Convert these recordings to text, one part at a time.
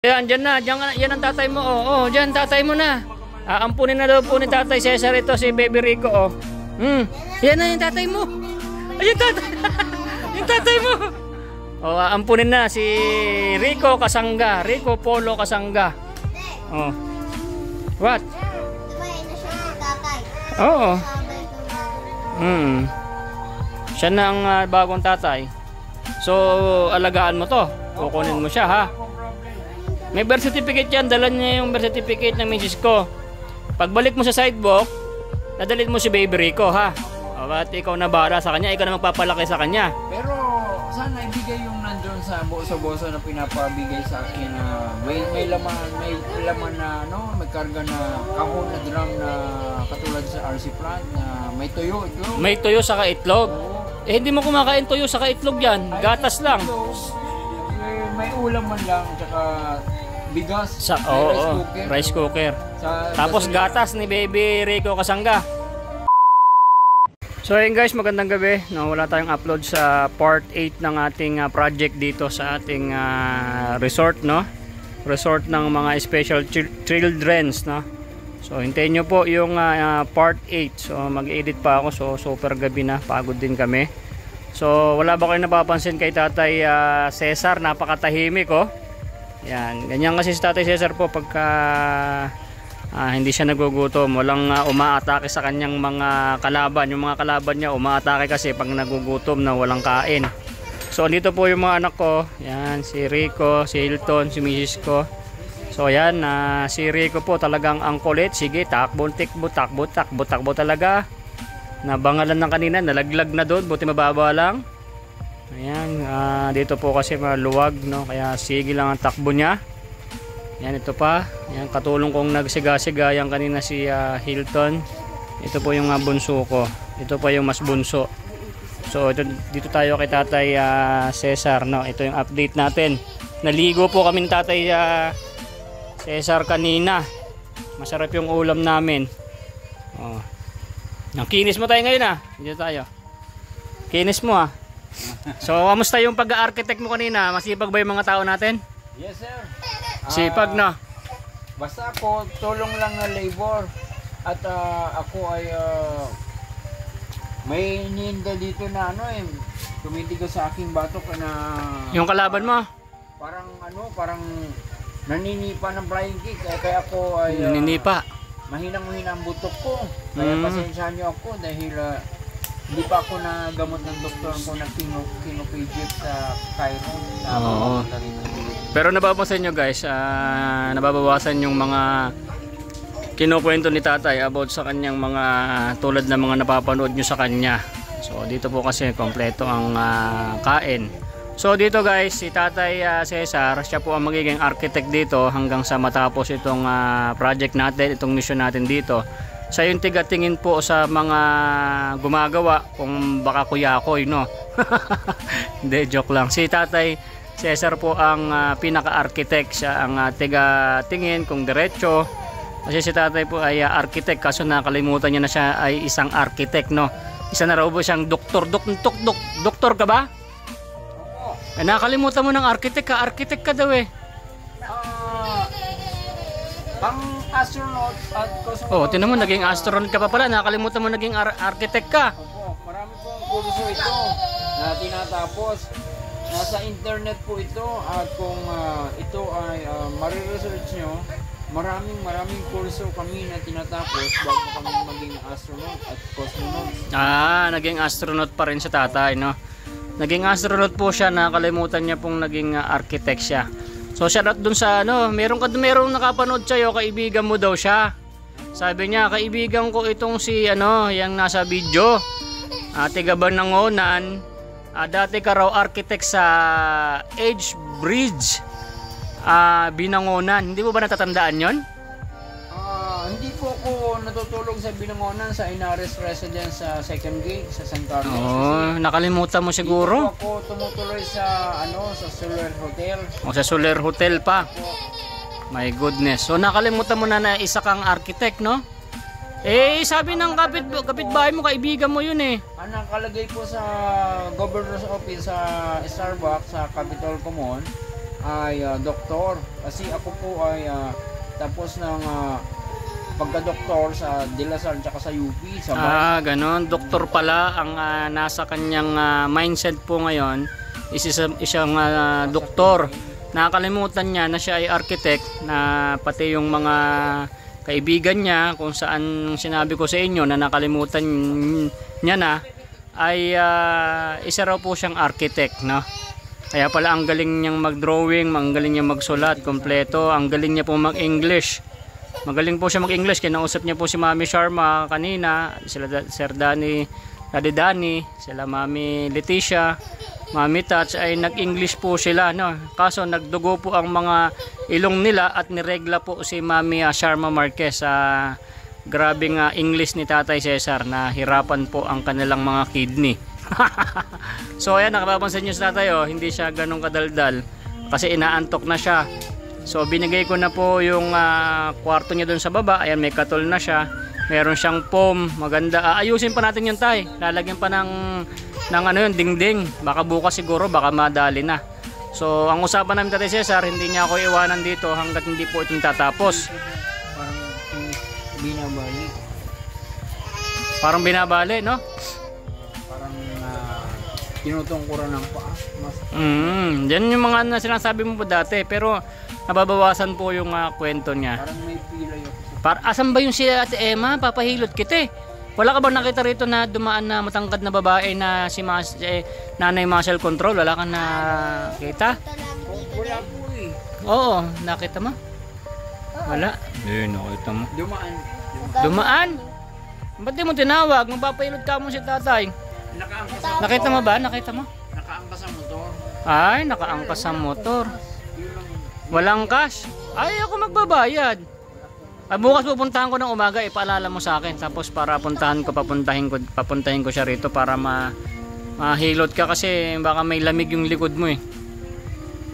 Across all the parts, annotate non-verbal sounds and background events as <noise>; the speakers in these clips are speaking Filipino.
Yan, dyan na. Dyan, yan ang tatay mo. Oh, oh, dyan, tatay mo na. Aampunin na daw po ni tatay Cesar ito, si Baby Rico. Oh. Hmm. Yan na yung tatay mo. Ay, yung tatay. <laughs> yung tatay mo. Oh, aampunin na si Rico Kasangga. Rico Polo Kasangga. Oh. What? Oo. Hmm. Siya na ang ah, bagong tatay. So, alagaan mo to. Kukunin mo siya, ha? May birth certificate yan. Dala niya yung birth certificate ng misis ko. Pagbalik mo sa sidewalk, dadalhin mo si Baby Rico, ha? O, at ikaw na bahala sa kanya. Ikaw na magpapalaki sa kanya. Pero sana ibigay yung nandun sa boso-boso na pinapabigay sa akin na may, may laman may laman na ano, may karga na kahon na drum na katulad sa RC plant na may tuyo ito. May tuyo saka itlog. Eh, hindi mo kumakain tuyo saka itlog yan. Gatas lang. Eh, may ulam man lang tsaka bigas. Sa, oo, rice oo, cooker. rice cooker. Sa, Tapos sa- gatas ni Baby Rico Kasangga. So ayun guys, magandang gabi. No, wala tayong upload sa part 8 ng ating ah, project dito sa ating ah, resort, no? Resort ng mga special chil- childrens, no? So hintayin nyo po yung ah, part 8. So mag-edit pa ako, so super gabi na, pagod din kami. So wala ba kayo napapansin kay Tatay ah, Cesar, napakatahimik oh. Yan, ganyan kasi si Tatay Cesar po pagka ah, hindi siya nagugutom, walang ah, umaatake sa kanyang mga kalaban. Yung mga kalaban niya umaatake kasi pag nagugutom na walang kain. So andito po yung mga anak ko. Yan, si Rico, si Hilton, si Mrs. ko. So yan, ah, si Rico po talagang ang kulit. Sige, takbo, tikbo, takbo, takbo, takbo talaga. Nabangalan ng kanina, nalaglag na doon, buti mababa lang. Ayan, ah, dito po kasi maluwag, no? Kaya sige lang ang takbo niya. Yan, ito pa. Yan, katulong kong nagsiga-siga yan kanina si ah, Hilton. Ito po yung ah, bunso ko. Ito pa yung mas bunso. So, ito, dito tayo kay Tatay ah, Cesar, no? Ito yung update natin. Naligo po kami ni Tatay ah, Cesar kanina. Masarap yung ulam namin. Oh. Ang kinis mo tayo ngayon ah. Dito tayo. Kinis mo ah. So, kamusta yung pag-architect mo kanina? Masipag ba yung mga tao natin? Yes sir. Sipag Ah, na. Basta ako tulong lang na labor at ah, ako ay ah, may ninda dito na ano eh tumitigas sa aking batok na Yung kalaban mo? parang ano parang naninipa ng flying kick kaya, kaya ako ay ah, Naninipa. mahinang mahina ang butok ko kaya Mm. pasensyahan niyo ako dahil ah, hindi pa ako nagamot ng doktor ko na kino, kinopijit sa Cairo na Oo. Pero nababawasan nyo guys, ah, nababawasan yung mga kinukwento ni tatay about sa kanyang mga tulad ng mga napapanood nyo sa kanya. So dito po kasi kompleto ang ah, kain. So dito guys, si tatay ah, Cesar, siya po ang magiging architect dito hanggang sa matapos itong ah, project natin, itong mission natin dito. Sa yung tigatingin po sa mga gumagawa kung baka kuyakoy no. <laughs> Hindi joke lang. Si tatay Cesar po ang ah, pinaka-architect siya ang uh, tiga tingin kung diretso kasi si tatay po ay ah, architect kaso nakalimutan niya na siya ay isang architect no isa na raw po siyang doktor dok, dok, dok, doktor ka ba? Eh, nakalimutan mo ng architect ka architect ka daw eh Ah, ang astronaut at cosmonaut. oh tinan mo naging astronaut ka pa pala nakalimutan mo naging ar- architect ka Opo, marami pong kurso ito na tinatapos. Nasa internet po ito at kung ah, ito ay uh, mariresearch nyo, maraming maraming kurso kami na tinatapos bago kami maging astronaut at cosmonaut. ah naging astronaut pa rin sa tatay no naging astronaut po siya nakalimutan niya pong naging ah, architect siya so shout out dun sa ano meron ka merong nakapanood sa'yo kaibigan mo daw siya. Sabi niya kaibigan ko itong si ano yung nasa video. Ate gaban ng onan ah, dati ka raw architect sa Edge Bridge. Ah, binangonan. Hindi mo ba natatandaan yon natutulog sa Binangonan sa Inares Residence sa Second Gate sa San Carlos. oh nakalimutan mo siguro Dito ako tumutuloy sa ano sa Solar Hotel. o sa Soler Hotel pa. My goodness. So nakalimutan mo na na isa kang architect, no? Eh, sabi ng kapit kapitbahay mo, kaibigan mo yun eh. Ang nakalagay po sa governor's office sa Starbucks sa Capitol Common ay ah, doktor. Kasi ako po ay ah, tapos ng ah, pagka-doktor sa De La Salle tsaka sa UP. Sa Ah, ganon. Doktor pala ang ah, nasa kanyang ah, mindset po ngayon is isa, isang ah, doktor. Nakakalimutan niya na siya ay architect na pati yung mga kaibigan niya kung saan sinabi ko sa inyo na nakalimutan niya na ay ah, isa raw po siyang architect, no? Kaya pala ang galing niyang mag-drawing, ang galing niya magsulat, kompleto, ang galing niya po mag-English. Magaling po siya mag-English. Kinausap niya po si Mami Sharma kanina, sila Sir Danny, Daddy Danny, sila Mami Leticia, Mami Touch ay nag-English po sila, no. Kaso nagdugo po ang mga ilong nila at niregla po si Mami ah, Sharma Marquez sa grabing ah, English ni Tatay Cesar na hirapan po ang kanilang mga kidney. <laughs> so ayan, nakapapansin nyo sa tatay, oh, hindi siya ganun kadaldal kasi inaantok na siya. So binigay ko na po yung ah, kwarto niya doon sa baba. Ayan, may katol na siya. Meron siyang foam, maganda. Ah, ayusin pa natin yung tay. Lalagyan pa ng ng ano yun, dingding. Baka bukas siguro, baka madali na. So, ang usapan namin Tatay Cesar, hindi niya ako iwanan dito hanggat hindi po itong tatapos. parang binabali. Parang binabali, no? Parang uh, tinutungkuran ng paa. Mas Mm, yan yung mga na sinasabi mo po dati. Pero, nababawasan po yung ah, kwento niya. parang may pilay ako Par asan ba yung si Ate Emma? Papahilot kita eh. Wala ka ba nakita rito na dumaan na matangkad na babae na si Mas eh, Nanay Muscle Control? Wala kang nakita? Wala po eh. Oo, nakita mo? Wala. Eh, nakita mo. Dumaan. Dumaan? Ba't di mo tinawag? Magpapahilot ka mo si tatay. Nakita mo ba? Nakita mo? Nakaangkas sa motor. Ay, nakaangkas sa motor. Walang cash. Ay, ako magbabayad. Ay, bukas pupuntahan ko ng umaga, ipaalala mo sa akin. Tapos para puntahan ko, papuntahin ko, papuntahin ko siya rito para ma mahilot ka kasi baka may lamig yung likod mo eh.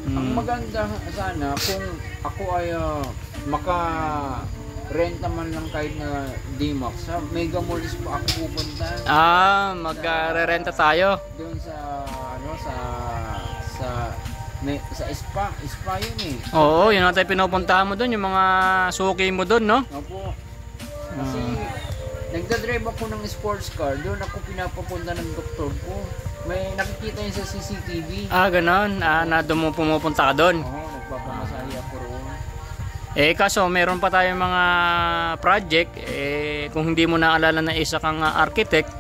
Ang Hmm. maganda sana kung ako ay ah, maka renta man lang kahit na D-Max. Sa Mega Malls pa ako pupunta. Ah, mag-renta tayo. Doon sa ano sa sa may, sa spa, spa yun eh. Oo, yun ang tayo pinupuntahan mo doon, yung mga suki mo doon, no? Opo. Kasi nagdadrive ako ng sports car, doon ako pinapapunta ng doktor ko. May nakikita yun sa CCTV. Ah, ganon. Ah, na doon mo pumupunta ka doon. Oo, nagpapamasahe ako roon. Eh kaso meron pa tayong mga project eh kung hindi mo naalala na isa kang ah, architect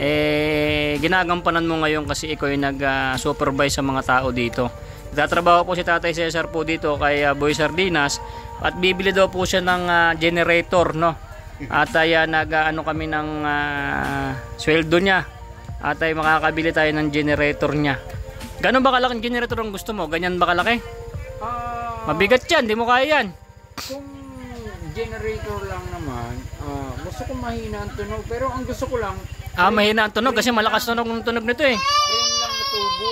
eh ginagampanan mo ngayon kasi ikaw yung nag-supervise sa mga tao dito. Nagtatrabaho po si Tatay Cesar po dito kay ah, Boy Sardinas at bibili daw po siya ng ah, generator no. At ay ah, nag-ano kami ng ah, sweldo niya. At ay makakabili tayo ng generator niya. Ganon ba kalaking generator ang gusto mo? Ganyan ba kalaki? Ah, Mabigat yan, di mo kaya yan. kung generator lang naman, ah, gusto ko mahina ang tunog. Pero ang gusto ko lang, Ah, mahina ang tunog kasi malakas tunog ng tunog nito eh. frame lang na tubo.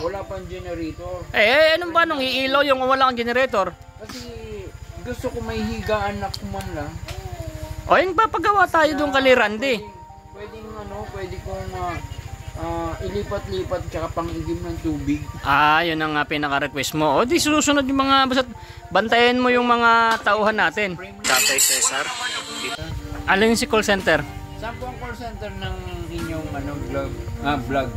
Wala pang generator. Eh, eh anong ba nung iilaw yung wala kang generator? Kasi gusto ko may higaan na kuman lang. O yung papagawa tayo doon kalirandi. Pwedeng, pwedeng ano, pwede kong ah, ah, ilipat-lipat tsaka pang-igim ng tubig. Ah, yun ang uh, pinaka-request mo. O di susunod yung mga basta bantayan mo yung mga tauhan natin. Tatay Cesar. Alin si call center? Saan po ang call center ng inyong ano, vlog? Ah, vlog.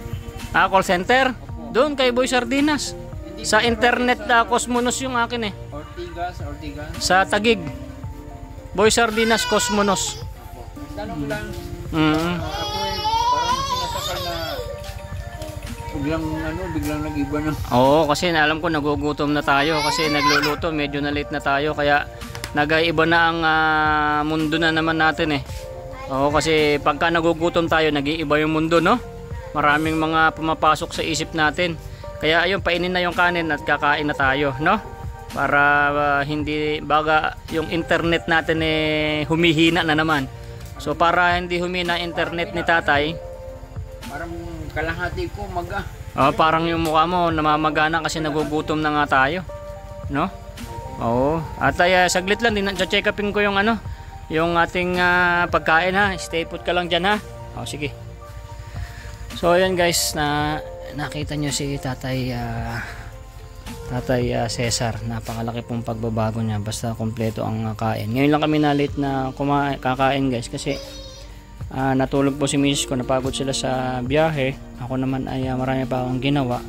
Ah, call center? Doon kay Boy Sardinas. Sa internet na Cosmonos yung akin eh. Ortigas, Ortigas. Sa Tagig. Boy Sardinas Cosmonos. Tanong lang, Mm. ako eh, parang sinasakal na biglang ano, biglang nag-iba ng Oo, kasi alam ko nagugutom na tayo kasi nagluluto, medyo na late na tayo kaya nagaiba na ang ah, mundo na naman natin eh. Oo, kasi pagka nagugutom tayo, nag-iiba yung mundo, no? Maraming mga pumapasok sa isip natin. Kaya ayun, painin na yung kanin at kakain na tayo, no? Para ah, hindi baga yung internet natin eh humihina na naman. So para hindi humina internet ni tatay, parang kalahati ko maga. Oh, parang yung mukha mo namamagana kasi nagugutom na nga tayo. No? Oo. At ay ah, saglit lang din check upin ko yung ano, yung ating ah, pagkain ha. Stay put ka lang diyan ha. Oh, sige. So ayan guys, na nakita nyo si Tatay ah, Tatay ah, Cesar. Napakalaki pong pagbabago niya basta kompleto ang ah, kain. Ngayon lang kami nalit na kumain, kakain guys kasi ah, natulog po si misis ko, napagod sila sa biyahe. Ako naman ay ah, marami pa akong ginawa.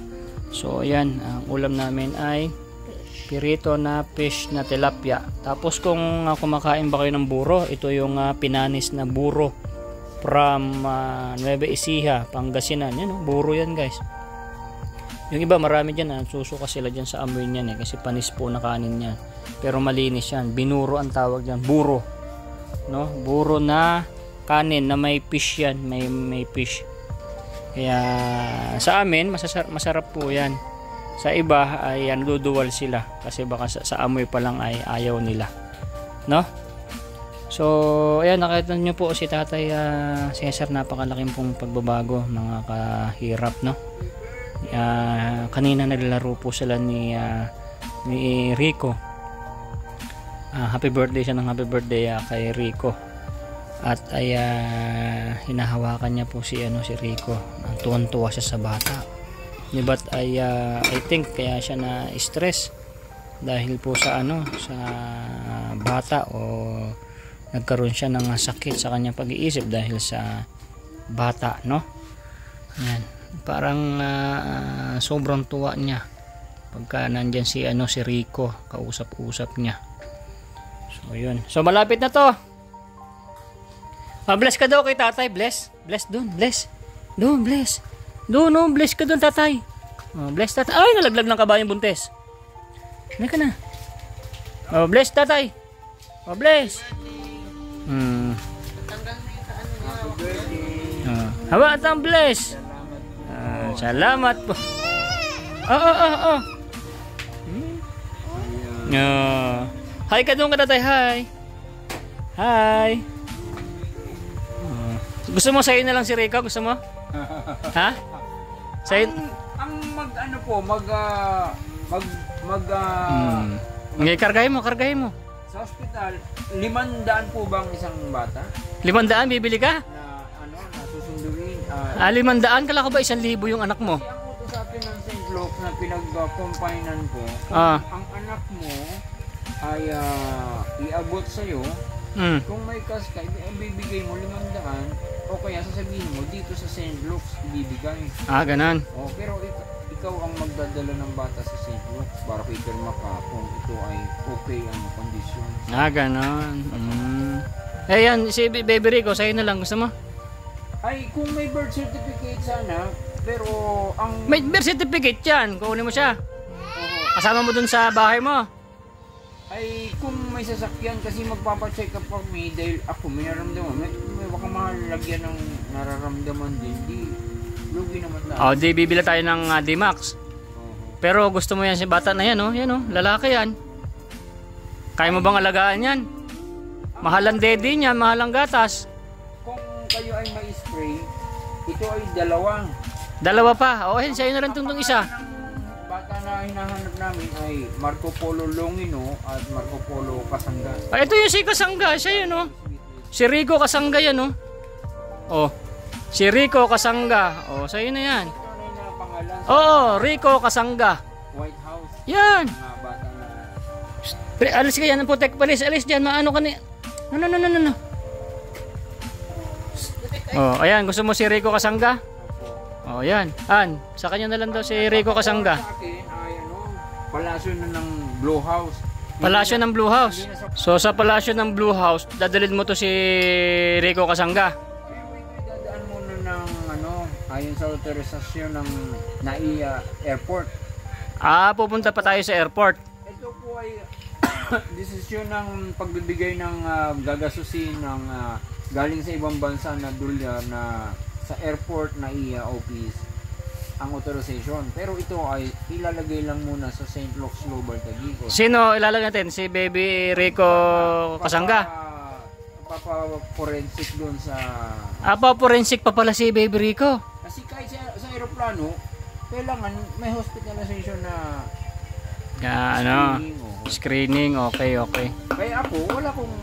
So ayan, ang ulam namin ay pirito na fish na tilapia. Tapos kung ah, kumakain ba kayo ng buro, ito yung ah, pinanis na buro from ah, Nueva Ecija, Pangasinan. Yan, oh, buro yan guys. Yung iba marami dyan, ah, susuka sila dyan sa amoy niyan eh, kasi panis po na kanin yan. Pero malinis yan, binuro ang tawag dyan, buro. No? Buro na kanin na may fish yan, may, may fish. Kaya sa amin, masasar- masarap po yan. Sa iba ay naduduwal sila kasi baka sa, sa amoy pa lang ay ayaw nila. No? So, ayan, nakita nyo po si Tatay ah, Cesar, napakalaking pong pagbabago, mga kahirap, no? Ah, kanina naglalaro po sila ni, ah, ni Rico. Ah, happy birthday siya ng happy birthday ah, kay Rico. At ay ah, hinahawakan niya po si ano si Rico. Ang tuwan-tuwa siya sa bata. Di ba't ay ah, I think kaya siya na stress dahil po sa ano sa bata o nagkaroon siya ng sakit sa kanyang pag-iisip dahil sa bata, no? Yan. Parang ah, sobrang tuwa niya pagka nandyan si ano si Rico, kausap-usap niya. So, yun. So, malapit na to. Ah, bless ka daw kay tatay. Bless. Bless doon. Bless. Doon, bless. Doon, no. Bless ka doon, tatay. Oh, bless tatay. Ay, nalaglag ng kabayang buntes. Ano ka na? Oh, bless tatay. Oh, bless. Hawa at ang bless. Ah, salamat po. Oh, oh, oh, oh. Hmm? Ah. hi ka doon ka tatay. Hi. Hi. Ah. gusto mo sa'yo na lang si Rico? Gusto mo? <laughs> ha? Sa'yo? Ang, ang mag ano po, mag ah, mag mag ah, Hmm. Okay, kargahin mo, kargahin mo. sa ospital, limandaan po bang isang bata Limandaan, bibili ka? na susunduin? Ah, limandaan, kala ko ba isang libo yung anak mo? Kasi ang utos sa akin ng St. Luke na pinag-confinan ko, Ah. ang anak mo ay ah, iabot sa'yo, Hmm. kung may kas ka, ibi- ibibigay mo limandaan, o kaya sasabihin mo dito sa St. Luke's ibibigay. Ah, ganan. Oh, pero ik- ikaw ang magdadala ng bata sa St. Luke's para pipirma ka kung ito ay okay ang kondisyon. Ah, ganon. Mm. Eh, yan, si Ba- Baby Rico, sa'yo na lang. Gusto mo? Ay, kung may birth certificate sana, pero ang... May birth certificate yan. Kukunin mo siya. Kasama mo dun sa bahay mo. ay kung may sasakyan kasi magpapacheck up kami dahil ako may nararamdaman may, may baka mahalagyan ng nararamdaman din di lugi naman na O, di bibila tayo ng ah, D-Max. Pero gusto mo yan si bata na yan, oh. Yan, oh. Lalaki yan. Kaya mo bang alagaan yan? Mahal ang daddy niya, mahal ang gatas. kung kayo ay may ito ay dalawang Dalawa pa. O, yan, sa'yo na lang tungtong isa. ang bata na hinahanap namin ay Marco Polo Longino at Marco Polo Kasangas Ah, ito yung si Kasangga. Siya yun, oh. Si Rico Kasangga yan, oh. Oh. Si Rico Kasangga. Oh, sa'yo na yan. Oo, Rico Kasangga. White House Yan. mga bata na Pre, alis ka yan ng protect police. Alis dyan. Maano ka ni... No, no, no, no, no, no. Oh, ayan. Gusto mo si Rico Kasangga? Opo. Oh, yan. An, sa kanya na lang daw si Rico Kasangga. Sa akin ay ano, palasyo na ng Blue House. Palasyo ng Blue House. So, sa palasyo ng Blue House, dadalhin mo to si Rico Kasangga. Dadaan muna ng ano, ayon sa autorisasyon ng NAIA Airport. Ah, pupunta pa tayo sa airport. Ito po ay <coughs> desisyon ng pagbibigay ng ah, gagasusin ng ah, galing sa ibang bansa na dolyar na sa airport NAIA office ang authorization. Pero ito ay ilalagay lang muna sa St. Luke's Global Taguig. Sino ilalagay natin? Si Baby Rico Kasangga? Papa forensic doon sa Apa, forensic pa pala si Baby Rico. kasi kahit sa, sa aeroplano kailangan may hospitalization na Ya, ano? screening, okay, okay. Kaya ako, wala akong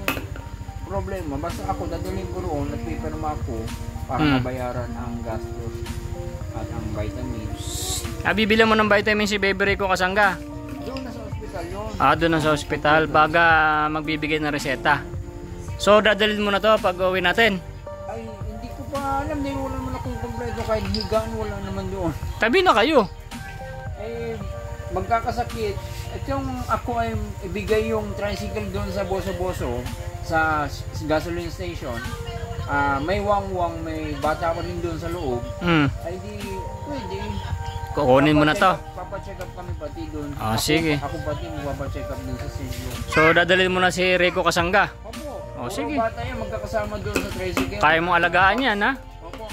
problema. Basta ako, dadalhin ko roon, nagpipirma ako para Hmm. mabayaran ang gastos at ang vitamins. Ah, bibili mo ng vitamin si Baby Rico Kasangga. Doon na sa ospital yun. Ah, doon na sa ospital baga magbibigay ng reseta. So, dadalhin mo na to pag uwi natin. Ay, hindi ko pa alam. Hindi wala naman akong kompleto. Kahit higaan, wala naman doon. Tabi na kayo. Eh, magkakasakit. At yung ako ay ibigay yung tricycle doon sa Boso-Boso sa gasoline station. Ah, may wang-wang, may bata pa rin doon sa loob. Hmm. Ay di, pwede. Kukunin mo na to. Papacheck up kami pati doon. Ah, Ako- sige. Ako pati magpapacheck up doon sa Silvio. So, dadalhin mo na si Rico Kasangga. Opo. Oh, puro sige. bata yan, magkakasama doon sa tricycle. Kaya mo alagaan yan, ha? Opo.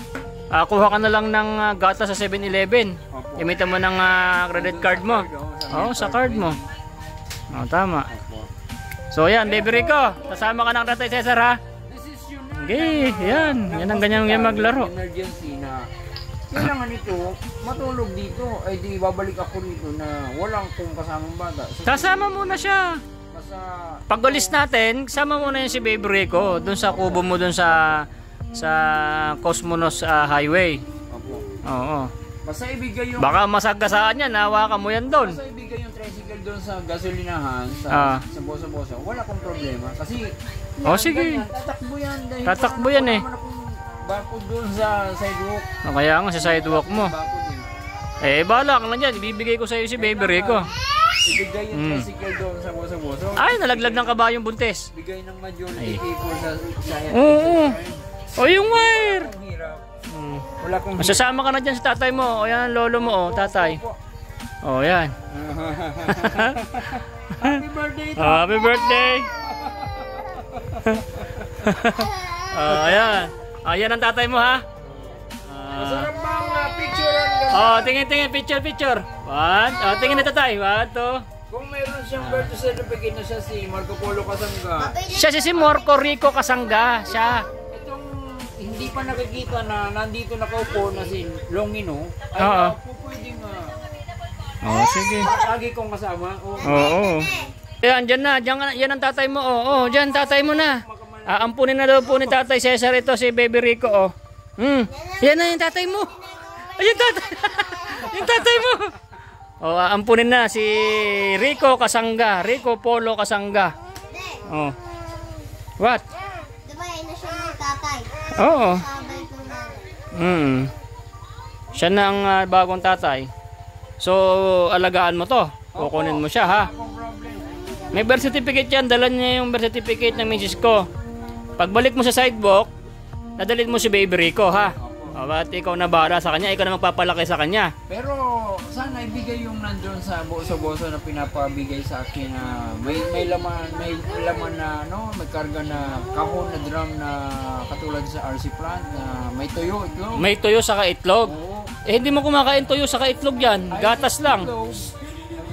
Ah, kuha ka na lang ng ah, gata sa 7-Eleven. Opo. Gamitan mo ng ah, credit card mo. Oo, sa card mo. Oh, tama. So, yan, Baby Rico. Kasama ka ng Tatay Cesar, ha? Okay, yan. Yan ang ganyan yung maglaro. Emergency na kailangan ito matulog dito ay di babalik ako rito na walang kung kasamang bata. So, Kasama muna siya. basta Pag ulis natin, kasama mo na yun si Baby Rico. Doon sa kubo mo doon sa sa Cosmonos ah, Highway. Opo. Oo. Basta ibigay yung Baka masagasaan yan, hawakan mo yan doon. basta ibigay yung tricycle doon sa gasolinahan sa Ah. sa boso-boso. Wala akong problema kasi Oh, yan, sige. ganyan, tatakbo yan dahil Tatakbo yan eh. bakod doon sa sidewalk. O kaya nga sa sidewalk mo. Eh. Bahala ka na dyan. Ibibigay ko sa iyo si Baby Rico. Ibigay yung Mm. tricycle doon sa boso-boso. Ay, nalaglag ng kabayong buntis. Bigay ng majority people sa sa Oo. O yung wire. Ang hirap. Hmm. Wala akong Masasama ka na dyan sa tatay mo. O yan, lolo mo, o tatay. O yan. Happy birthday to Oh, <laughs> happy birthday! <laughs> oh, ayan. Ayan ang tatay mo ha. Ah. Masarap ba ang uh, picturean ka? oh, tingin tingin picture picture. One. Oh, tingin na tatay. One, two. Kung meron siyang birthday certificate na siya si Marco Polo Kasangga, Siya si si Morco Rico Kasangga. Siya. Hindi pa nakikita na nandito nakaupo na si Longino, ay Oo. uh, po pwedeng uh, Oh, sige. lagi kong kasama. Oo. Yan, dyan na. Dyan, ka na. yan ang tatay mo. Oh, oh, dyan tatay mo na. Aampunin na daw po ni tatay Cesar ito si Baby Rico. Oh. Hmm. Yan na yung tatay mo. Ay, yung tatay. <laughs> yung tatay mo. Oh, aampunin na si Rico Kasangga. Rico Polo Kasangga. Oh. What? Oo. Hmm. Siya na ang ah, bagong tatay. So, alagaan mo to. Kukunin mo siya, ha? May birth certificate yan. Dala niya yung birth certificate ng misis ko. Pagbalik mo sa sidewalk, nadalhin mo si Baby Rico, ha? O, ba't ikaw na bahala sa kanya? Ikaw na magpapalaki sa kanya. Pero sana ibigay yung nandun sa boso-boso na pinapabigay sa akin na may may laman may laman na no may karga na kahon na drum na katulad sa RC plant na may tuyo itlog. May tuyo sa itlog. Oo. Eh, hindi mo kumakain tuyo sa itlog yan. Ay, Gatas lang. itlog,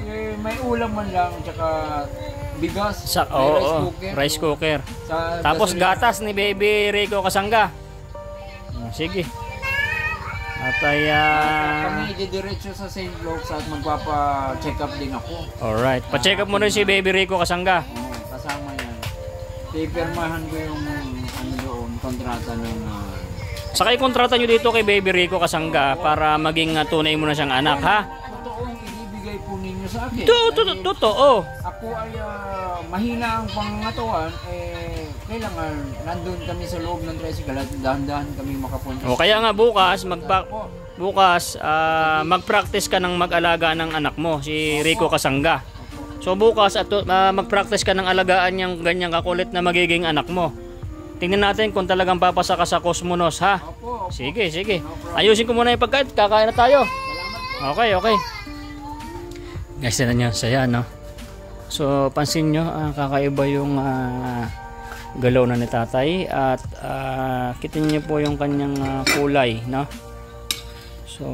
eh, may ulam man lang tsaka bigas. Sa, may oo, rice oo, cooker. rice cooker. Sa Tapos gasolina. gatas ni Baby Rico Kasangga. Hmm, Sige. At ay, ah, Kami didiretso sa St. Luke's at magpapa-check up din ako. Alright. Pa-check up mo rin si Baby Rico Kasangga. Oo, kasama yan. Pipirmahan ko yung ano doon, kontrata ng ah, Saka ikontrata nyo dito kay Baby Rico Kasangga para maging ah, tunay mo na siyang anak, ha? totoo yung ibibigay po ninyo sa akin. To, to, Dahil totoo. Ako ay ah, mahina ang pangangatuan, eh, kailangan nandun kami sa loob ng tricycle at dahan-dahan kami makapunta. O kaya nga bukas, magpa bukas ah, mag-practice ka ng mag-alaga ng anak mo, si Rico Kasangga. So bukas at ah, mag-practice ka ng alagaan yung ganyang kakulit na magiging anak mo. Tingnan natin kung talagang papasa ka sa Cosmonos, ha? Opo, opo. Sige, sige. Ayusin ko muna yung pagkain. Kakain na tayo. Okay, okay. Guys, tinan nyo. Saya, no? So, pansin nyo, ah, kakaiba yung ah, galaw na ni tatay. At ah, kita nyo po yung kanyang ah, kulay, no? So,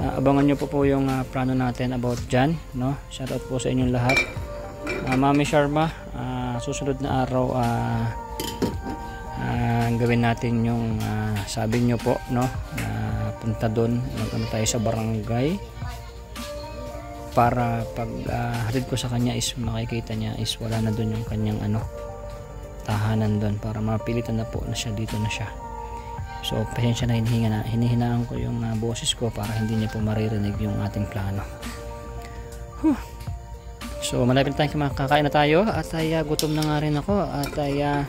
ah, abangan nyo po po yung ah, plano natin about dyan, no? Shoutout po sa inyong lahat. Ah, Mami Sharma, ah, susunod na araw, ah, ah, gawin natin yung ah, sabi nyo po no na punta doon magkano tayo sa barangay para pag ah, hatid ko sa kanya is makikita niya is wala na doon yung kanyang ano tahanan doon para mapilitan na po na siya dito na siya So, pasensya na hinihinga na, hinihinaan ko yung ah, boses ko para hindi niya po maririnig yung ating plano. Huh. So, malapit tayo kakain na tayo at ay ah, gutom na nga rin ako at ay uh,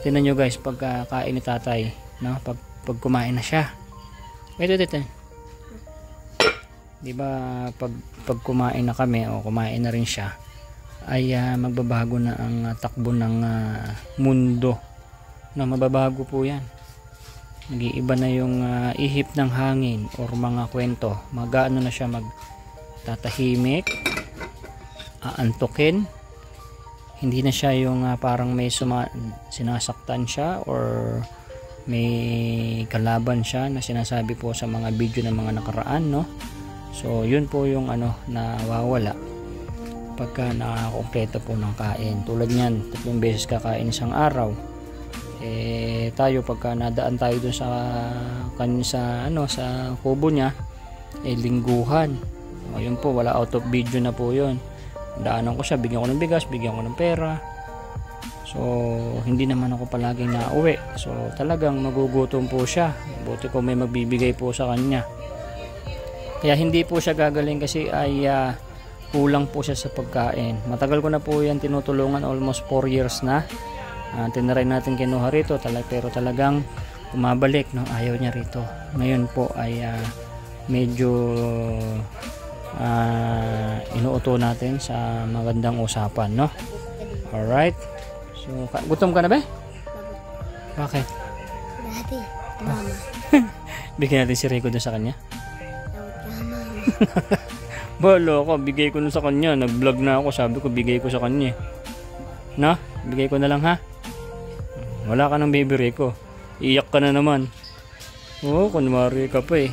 tinan nyo guys pagkakain ni tatay no? pag, pag kumain na siya wait wait wait di ba pag, pag kumain na kami o kumain na rin siya ay ah, magbabago na ang ah, takbo ng ah, mundo. No, mababago po yan. Nag-iiba na yung ah, ihip ng hangin or mga kwento. Magaano na siya mag tatahimik aantukin. Hindi na siya yung ah, parang may suma, sinasaktan siya or may kalaban siya na sinasabi po sa mga video ng mga nakaraan no so yun po yung ano nawawala pagka nakakompleto po ng kain. Tulad niyan tatlong beses kakain isang araw. Eh tayo pagka nadaan tayo dun sa kanya sa ano sa kubo niya eh lingguhan. Ayun po wala out of video na po yun. Daanan ko siya bigyan ko ng bigas bigyan ko ng pera. So hindi naman ako palaging nauwi. So talagang magugutom po siya. Buti ko may magbibigay po sa kanya kaya hindi po siya gagaling kasi ay ah, kulang po siya sa pagkain. Matagal ko na po yan tinutulungan almost 4 years na. Uh, tinaray natin kinuha rito talag, pero talagang kumabalik no? Ayaw niya rito. Ngayon po ay ah, medyo ah, inuuto natin sa magandang usapan no? Alright. So ka- gutom ka na ba? Bakit? Dati, mama. <laughs> bigyan natin si Rico doon sa kanya <laughs> Balo ako, bigay ko na sa kanya. Nag-vlog na ako, sabi ko bigay ko sa kanya. eh. Na, bigay ko na lang ha. Wala ka ng baby Rico. Iyak ka na naman. Oo, kunwari ka pa eh.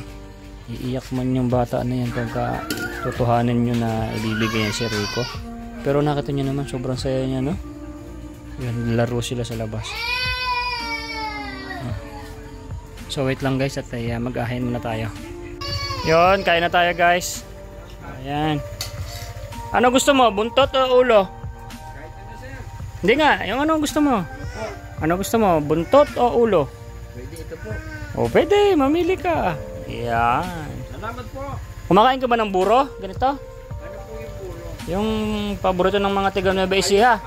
Iiyak man yung bata na yan pagka tutuhanan nyo na ibibigay yan si Rico. Pero nakita nyo naman, sobrang saya niya, no? Yan, laro sila sa labas. Ah. So wait lang guys at uh, mag-ahin muna tayo. Yon, kain na tayo guys. Ayan. Ano gusto mo? Buntot o ulo? Hindi nga, yung ano gusto mo? Ano gusto mo? Buntot o ulo? Pwede ito po. O pwede, mamili ka. Yan. Salamat po. Kumakain ka ba ng buro? Ganito? Ano po yung pulo? Yung paborito ng mga tiga Nueva Ecija.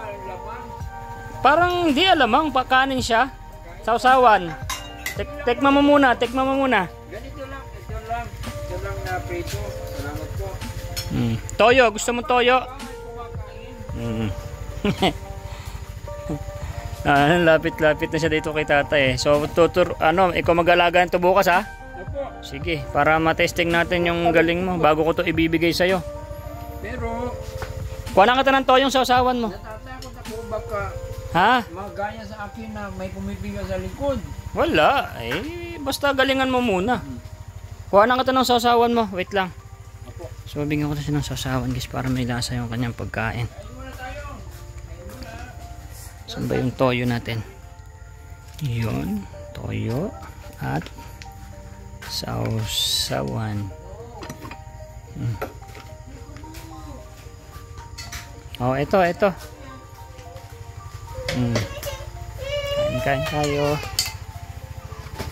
Parang di alamang, pakanin siya. Sausawan. Tek tekma mo muna, tekma mo muna. Prito. Salamat po. Mm. Toyo, gusto mo toyo? Mm. <laughs> ah, lapit-lapit na siya dito kay tatay eh. So, tutur, ano, ikaw mag-alaga nito bukas ha? Opo. Sige, para matesting natin yung galing mo bago ko to ibibigay sa'yo. Pero, Kuha na kita ng toyong sausawan mo. natatakot ako baka Ha? magaya sa akin na may pumipiga sa likod. Wala. Eh, basta galingan mo muna. Kuha na kita ng sausawan mo. Wait lang. So, bigyan ko siya ng sausawan guys para may lasa yung kanyang pagkain. Saan ba yung toyo natin? Yun. Toyo. At sausawan. Hmm. Oh, ito, ito. Hmm. Kain, kain tayo.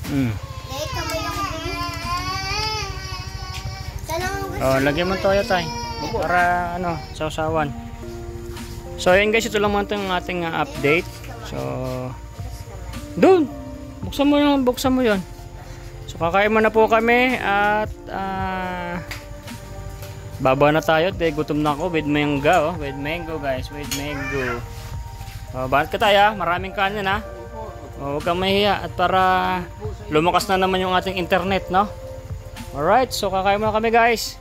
Hmm. Leka mo yung... Saan ang gusto? Oh, lagyan mo toyo tay. Para ano, sausawan. So, yun guys, ito lang muna itong ating uh, update. So, doon. Buksan mo yun, buksan mo yun. So, kakain muna po kami at ah, baba na tayo. Eh, gutom na ako with mango. Oh. With mango guys, with mango. Oh, bakit ka tayo? ah? Maraming kanin ha. Oh, huwag kang mahiya. At para lumakas na naman yung ating internet, no? Alright, so kakain muna kami guys.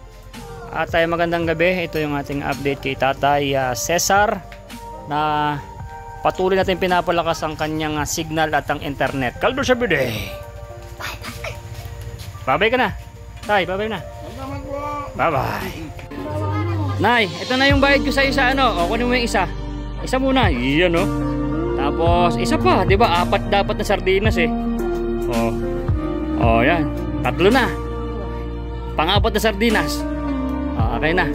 At tayo magandang gabi. Ito yung ating update kay Tatay ah, Cesar na patuloy natin pinapalakas ang kanyang ah, signal at ang internet. Kaldo sa bide. Babay ka na. Tay, babay na. Bye-bye. Nay, ito na yung bayad ko sa isa ano. O, kunin mo yung isa. Isa muna. Iyan oh. Tapos, isa pa. di ba Apat dapat na sardinas eh. Oh. Oh, yan. Tatlo na. Pangapat na sardinas. Ah, okay na.